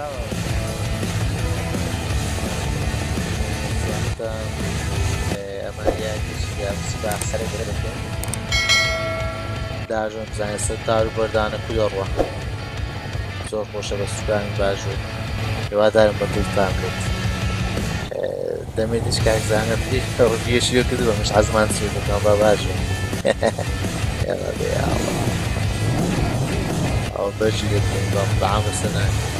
داوە ئەمەیاسباخسەر دەکەن داژم زانستە تار و بەردانە کویۆڕوە زۆر خۆشە بە سوکان باش و هیوادارم بە دوستان کرد دەمێت هیچ کاکزانە ڕژیەشی کرد بە مش عزمان چی بکەم بە باشە ئەو بەژی لەم بەعام سەنانی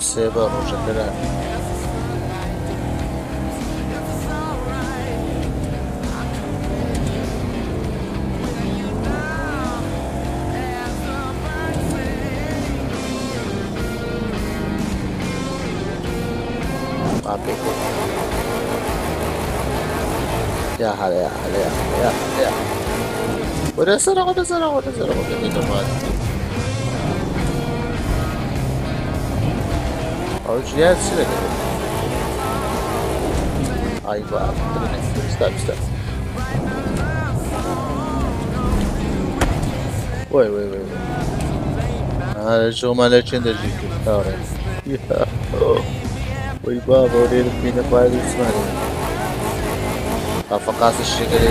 Seba Rojaderan. Ya, hale, hale, hale, hale. Udah serang, udah serang, udah serang, udah serang. Original selected. I go up to the next step step. Wait, wait, wait, wait. Ara şomale çendirdik. Tamam. para Oy baba a faca paylaşma. Kafakası ali,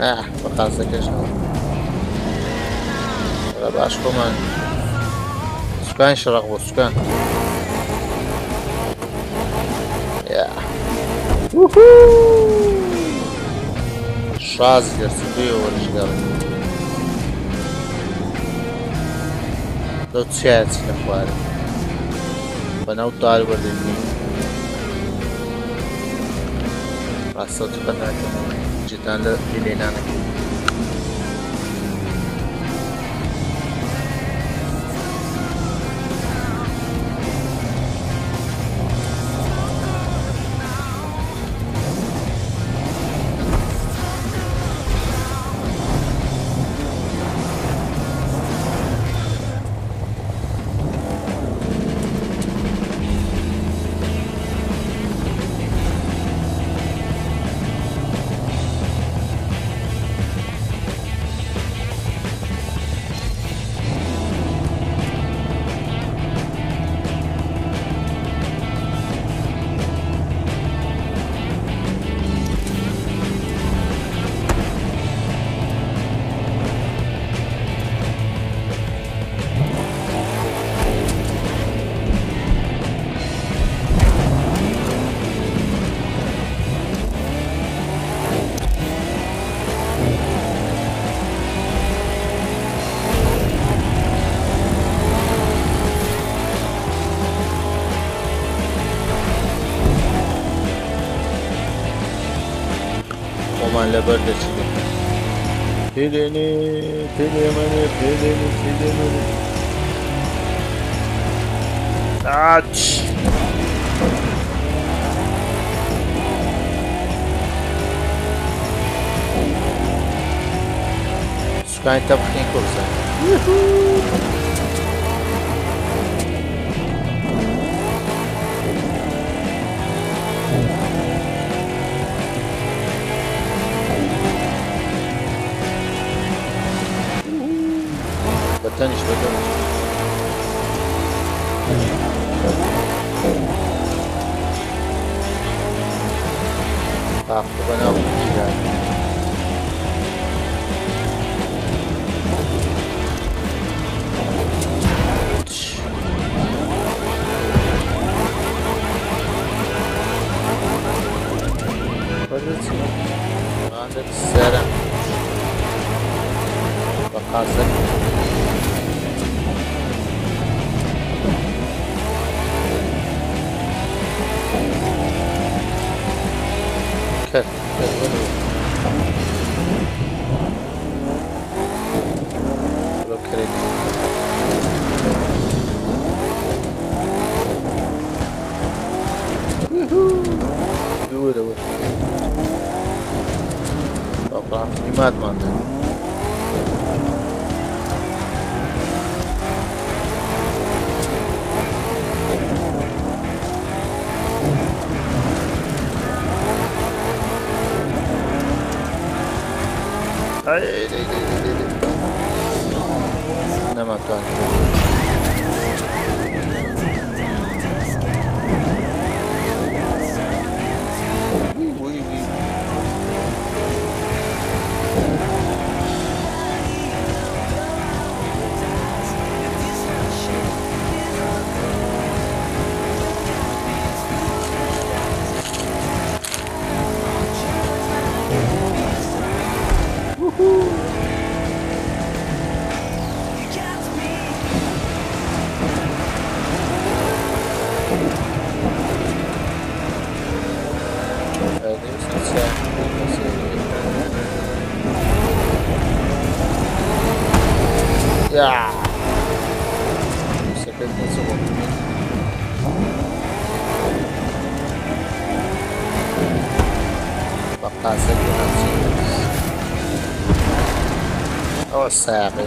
Ah, kafakası keşke. Babash Kuman. Scan Sharago, scan. Yeah. Woohoo! Shaz, yes, we were Deu certo esse aquário. Panel otário, guardei. Passou de panela. Digitando, aqui. ज़बरदस्त फिर देने फिर मैंने फिर देने फिर मैंने आज Sky Top King Kursa. Juhu! Ah, chyba na ulicy Powiedzmy, mamy z serem. Pokazać. madman. Hayır, hayır, hayır, hayır. Ne madman? Baka sakın nasıl Oh, sabe.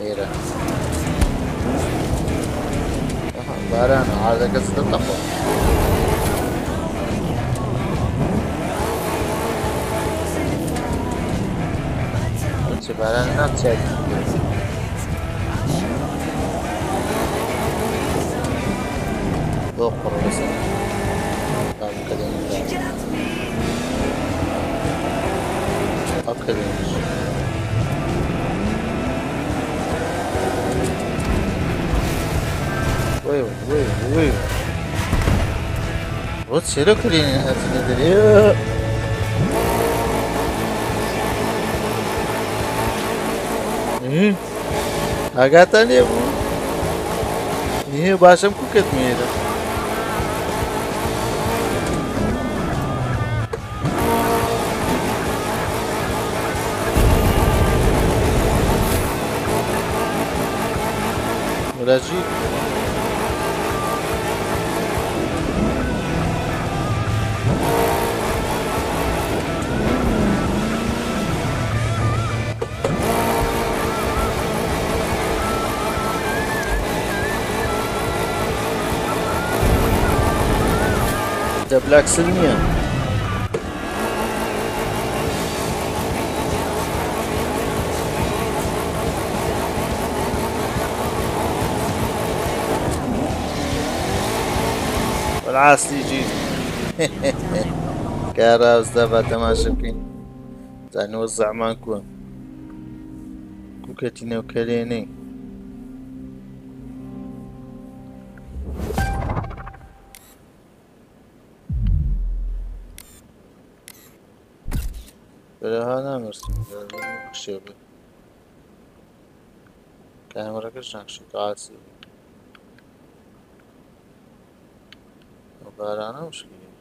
Mira. Aha, Baran, ada kesulitan apa? Sì, Baran non c'è. Dopo دو خرطوسة أكد وي وي وي وتصيروا كلين هاتنا Hı? Hakikaten ya bu. Niye başım kuk etmiyor? aracı The Black Silmian. اصلی چیز كراوز دابا تماشكين تعال نوزع معكم بله ها نمی‌رسیم هانا بله، مرسم بلا که كان مركز نقشي قاعد سيبه Barana mı geliyor?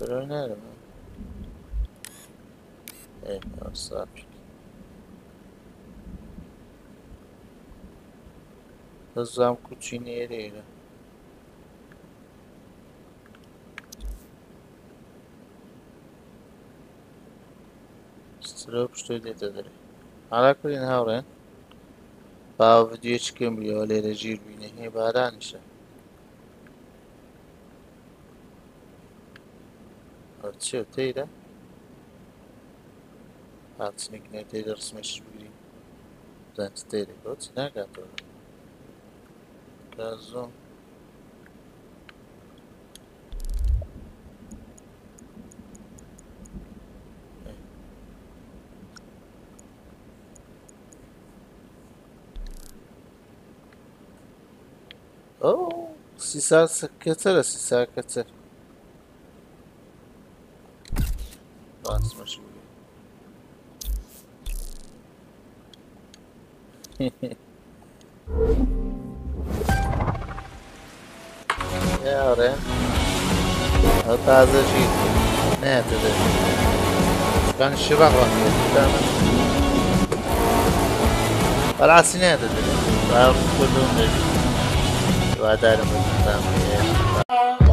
Ben oynarım ha. Eyvah sabit. Hızlam kuçini yeriyle. Sırıp şu dedileri. Alakalı ne var? Bav video çıkıyor biliyor. Lereci bir nehi baran işte. چێ تێرە هاچنێک نێ تێرە ڕسمێش بگرین زانت تێرە بۆچ ناکاتەوە کازۆم Oh, sisar kessere, sisar keser. Basma Ya oraya. O taze şey. Ne dedi? Ben şırak var. Valla sinir dedi. Ben kurdum dedi. Guardaremos também.